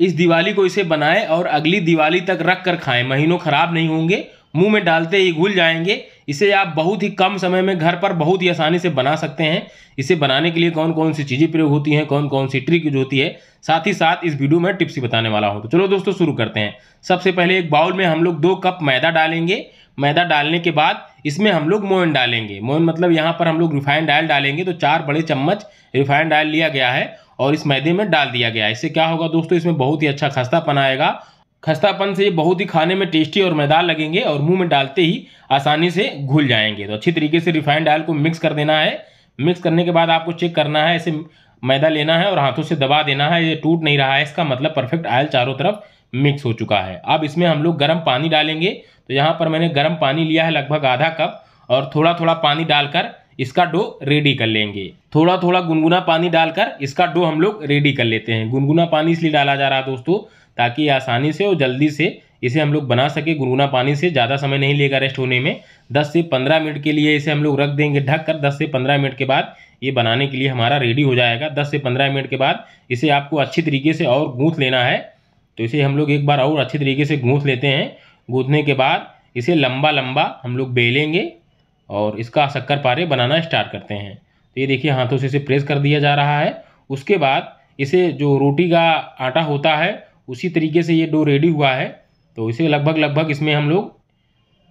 इस दिवाली को इसे बनाएँ और अगली दिवाली तक रख कर खाएँ। महीनों ख़राब नहीं होंगे, मुँह में डालते ही घुल जाएँगे। इसे आप बहुत ही कम समय में घर पर बहुत ही आसानी से बना सकते हैं। इसे बनाने के लिए कौन कौन सी चीज़ें प्रयोग होती हैं कौन कौन सी ट्रिक यूज़ होती है, साथ ही साथ इस वीडियो में टिप्स बताने वाला हूँ। तो चलो दोस्तों, शुरू करते हैं। सबसे पहले एक बाउल में हम लोग दो कप मैदा डालेंगे। मैदा डालने के बाद इसमें हम लोग मोइन डालेंगे। मोइन मतलब यहाँ पर हम लोग रिफाइंड ऑयल डालेंगे। तो चार बड़े चम्मच रिफाइंड ऑयल लिया गया है। और इस मैदे में डाल दिया गया। इससे क्या होगा दोस्तों? इसमें बहुत ही अच्छा खस्तापन आएगा। खस्तापन से ये बहुत ही खाने में टेस्टी और मैदार लगेंगे और मुँह में डालते ही आसानी से घुल जाएँगे। तो अच्छी तरीके से रिफाइंड ऑयल को मिक्स कर देना है। मिक्स करने के बाद आपको चेक करना है, इसे मैदा लेना है और हाथों से दबा देना है। ये टूट नहीं रहा है, इसका मतलब परफेक्ट आयल चारों तरफ़ मिक्स हो चुका है। अब इसमें हम लोग गर्म पानी डालेंगे। तो यहाँ पर मैंने गर्म पानी लिया है लगभग आधा कप और थोड़ा थोड़ा पानी डालकर इसका डो रेडी कर लेंगे। थोड़ा थोड़ा गुनगुना पानी डालकर इसका डो हम लोग रेडी कर लेते हैं। गुनगुना पानी इसलिए डाला जा रहा है दोस्तों, ताकि आसानी से और जल्दी से इसे हम लोग बना सके। गुनगुना पानी से ज़्यादा समय नहीं लेगा रेस्ट होने में। 10 से 15 मिनट के लिए इसे हम लोग रख देंगे ढक कर। 10 से 15 मिनट के बाद ये बनाने के लिए हमारा रेडी हो जाएगा। 10 से 15 मिनट के बाद इसे आपको अच्छी तरीके से और गूँथ लेना है। तो इसे हम लोग एक बार और अच्छी तरीके से गूँथ लेते हैं। गूँथने के बाद इसे लंबा लंबा हम लोग बेलेंगे। और इसका शक्कर पारे बनाना स्टार्ट करते हैं। तो ये देखिए, हाथों से इसे प्रेस कर दिया जा रहा है। उसके बाद इसे जो रोटी का आटा होता है, उसी तरीके से ये डो रेडी हुआ है। तो इसे लगभग लगभग इसमें हम लोग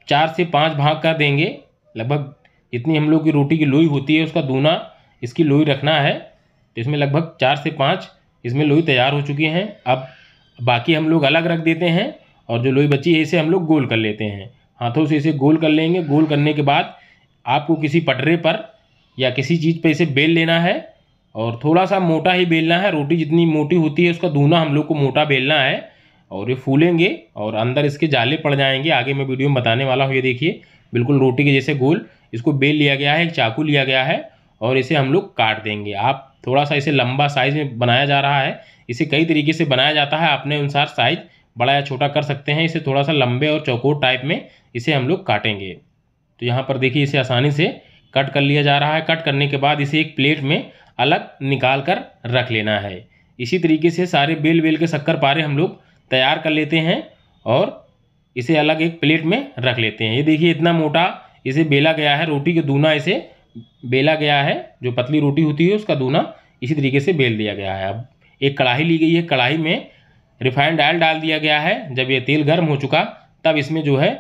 चार से पाँच भाग कर देंगे। लगभग जितनी हम लोग की रोटी की लोई होती है, उसका दूना इसकी लोई रखना है। तो इसमें लगभग चार से पाँच इसमें लोई तैयार हो चुकी हैं। अब बाकी हम लोग अलग रख देते हैं और जो लोई बची है, इसे हम लोग गोल कर लेते हैं। हाथों से इसे गोल कर लेंगे। गोल करने के बाद आपको किसी पटरे पर या किसी चीज़ पर इसे बेल लेना है और थोड़ा सा मोटा ही बेलना है। रोटी जितनी मोटी होती है, उसका दूना हम लोग को मोटा बेलना है और ये फूलेंगे और अंदर इसके जाले पड़ जाएँगे। आगे मैं वीडियो में बताने वाला हूँ, ये देखिए, बिल्कुल रोटी के जैसे गोल। इसको बेल लिया गया है, एक चाकू लिया गया है और इसे हम लोग काट देंगे। आप थोड़ा सा इसे लंबा साइज़ में बनाया जा रहा है। इसे कई तरीके से बनाया जाता है। अपने अनुसार साइज़ बड़ा या छोटा कर सकते हैं। इसे थोड़ा सा लंबे और चौकोर टाइप में इसे हम लोग काटेंगे। तो यहाँ पर देखिए इसे आसानी से कट कर लिया जा रहा है। कट करने के बाद इसे एक प्लेट में अलग निकाल कर रख लेना है। इसी तरीके से सारे बेल बेल के शक्कर पारे हम लोग तैयार कर लेते हैं और इसे अलग एक प्लेट में रख लेते हैं। ये देखिए इतना मोटा इसे बेला गया है। रोटी के दूना इसे बेला गया है। जो पतली रोटी होती है उसका दूना इसी तरीके से बेल दिया गया है। अब एक कढ़ाई ली गई है। कढ़ाई में रिफाइंड ऑयल डाल दिया गया है। जब ये तेल गर्म हो चुका तब इसमें जो है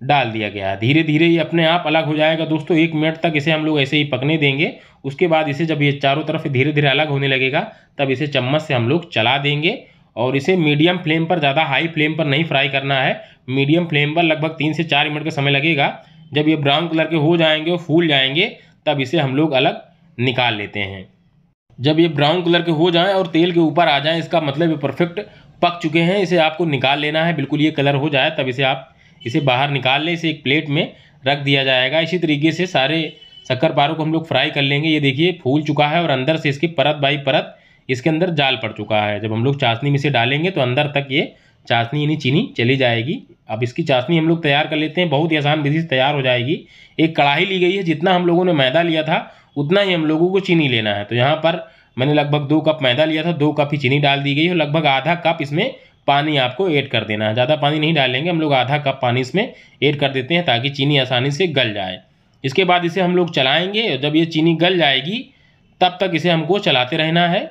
डाल दिया गया है। धीरे धीरे ये अपने आप अलग हो जाएगा। दोस्तों, एक मिनट तक इसे हम लोग ऐसे ही पकने देंगे। उसके बाद इसे जब ये चारों तरफ़ धीरे धीरे अलग होने लगेगा, तब इसे चम्मच से हम लोग चला देंगे। और इसे मीडियम फ्लेम पर, ज़्यादा हाई फ्लेम पर नहीं फ्राई करना है। मीडियम फ्लेम पर लगभग तीन से चार मिनट का समय लगेगा। जब ये ब्राउन कलर के हो जाएँगे और फूल जाएँगे, तब इसे हम लोग अलग निकाल लेते हैं। जब ये ब्राउन कलर के हो जाएँ और तेल के ऊपर आ जाएँ, इसका मतलब ये परफेक्ट पक चुके हैं। इसे आपको निकाल लेना है। बिल्कुल ये कलर हो जाए, तब इसे आप इसे बाहर निकाल लें, इसे एक प्लेट में रख दिया जाएगा। इसी तरीके से सारे शक्कर पारों को हम लोग फ्राई कर लेंगे। ये देखिए, फूल चुका है और अंदर से इसकी परत बाई परत इसके अंदर जाल पड़ चुका है। जब हम लोग चाशनी में से डालेंगे तो अंदर तक ये चाशनी, यानी चीनी चली जाएगी। अब इसकी चाशनी हम लोग तैयार कर लेते हैं। बहुत ही आसान विधि से तैयार हो जाएगी। एक कढ़ाई ली गई है, जितना हम लोगों ने मैदा लिया था, उतना ही हम लोगों को चीनी लेना है। तो यहाँ पर मैंने लगभग दो कप मैदा लिया था, दो कप ही चीनी डाल दी गई और लगभग आधा कप इसमें पानी आपको ऐड कर देना है। ज़्यादा पानी नहीं डालेंगे हम लोग आधा कप पानी इसमें ऐड कर देते हैं ताकि चीनी आसानी से गल जाए। इसके बाद इसे हम लोग चलाएँगे जब ये चीनी गल जाएगी, तब तक इसे हमको चलाते रहना है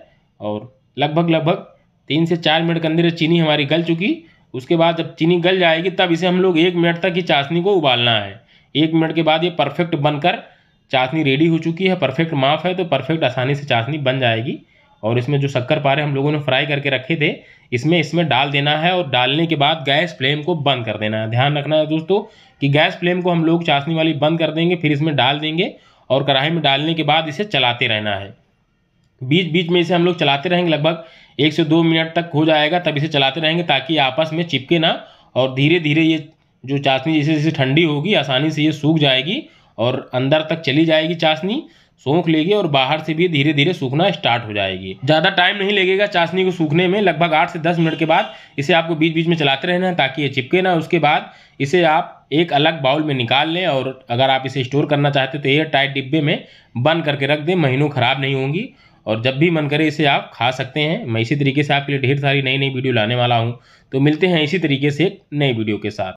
और लगभग लगभग तीन से चार मिनट के अंदर चीनी हमारी गल चुकी। उसके बाद जब चीनी गल जाएगी, तब इसे हम लोग एक मिनट तक ही चाशनी को उबालना है। एक मिनट के बाद ये परफेक्ट बनकर चाशनी रेडी हो चुकी है। परफेक्ट माफ़ है तो परफेक्ट आसानी से चाशनी बन जाएगी। और इसमें जो शक्कर पारे हम लोगों ने फ्राई करके रखे थे, इसमें इसमें डाल देना है और डालने के बाद गैस फ्लेम को बंद कर देना है। ध्यान रखना है दोस्तों कि गैस फ्लेम को हम लोग चाशनी वाली बंद कर देंगे, फिर इसमें डाल देंगे और कढ़ाई में डालने के बाद इसे चलाते रहना है। बीच बीच में इसे हम लोग चलाते रहेंगे, लगभग एक से दो मिनट तक हो जाएगा, तब इसे चलाते रहेंगे ताकि आपस में चिपके ना और धीरे धीरे ये जो चाशनी जैसे जैसे ठंडी होगी, आसानी से ये सूख जाएगी और अंदर तक चली जाएगी चाशनी। सूख लेगी और बाहर से भी धीरे धीरे सूखना स्टार्ट हो जाएगी। ज़्यादा टाइम नहीं लगेगा चाशनी को सूखने में, लगभग आठ से दस मिनट के बाद इसे आपको बीच बीच में चलाते रहना है ताकि ये चिपके ना। उसके बाद इसे आप एक अलग बाउल में निकाल लें और अगर आप इसे स्टोर करना चाहते तो एयर टाइट डिब्बे में बंद करके रख दें, महीनों ख़राब नहीं होंगी। और जब भी मन करे इसे आप खा सकते हैं। मैं इसी तरीके से आपके लिए ढेर सारी नई नई वीडियो लाने वाला हूँ। तो मिलते हैं इसी तरीके से एक नई वीडियो के साथ।